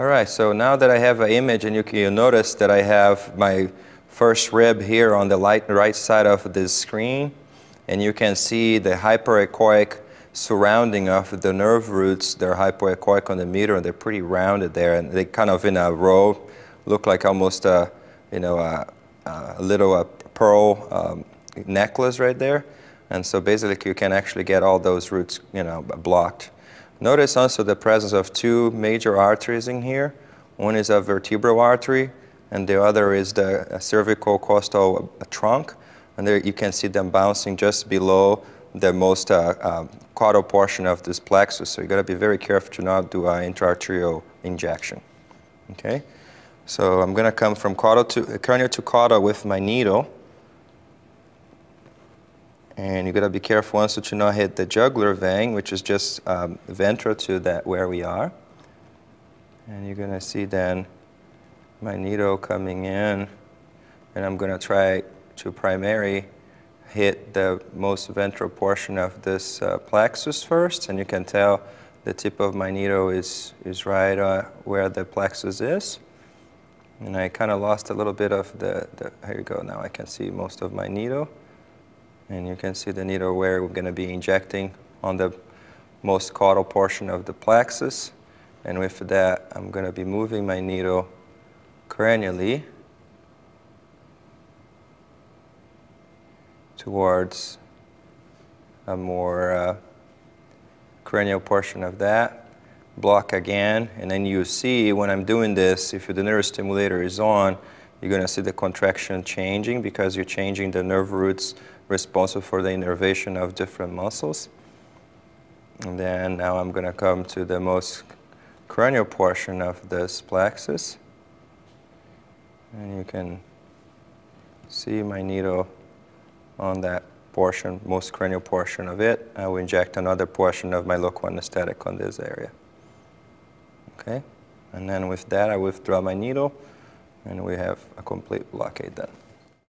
All right, so now that I have an image, and you can you notice that I have my first rib here on the light, right side of the screen, and you can see the hypoechoic surrounding of the nerve roots. They're hypoechoic on the meter, and they're pretty rounded there, and they kind of in a row look like almost a, you know, a, a little a pearl um, necklace right there. And so basically you can actually get all those roots, you know, blocked. Notice also the presence of two major arteries in here. One is a vertebral artery, and the other is the cervical costal trunk. And there you can see them bouncing just below the most uh, uh, caudal portion of this plexus. So you got to be very careful to not do an intraarterial injection. Okay. So I'm going to come from caudal to cranial to caudal with my needle. And you got to be careful also to not hit the jugular vein, which is just um, ventral to that where we are. And you're going to see then my needle coming in, and I'm going to try to primary hit the most ventral portion of this uh, plexus first, and you can tell the tip of my needle is, is right uh, where the plexus is. And I kind of lost a little bit of the, the, here you go, now I can see most of my needle. And you can see the needle where we're going to be injecting on the most caudal portion of the plexus. And with that, I'm going to be moving my needle cranially towards a more uh, cranial portion of that. Block again, and then you see when I'm doing this, if the neurostimulator is on, you're going to see the contraction changing because you're changing the nerve roots responsible for the innervation of different muscles. And then now I'm going to come to the most cranial portion of this plexus. And you can see my needle on that portion, most cranial portion of it. I will inject another portion of my local anesthetic on this area. Okay? And then with that, I withdraw my needle, and we have a complete blockade then.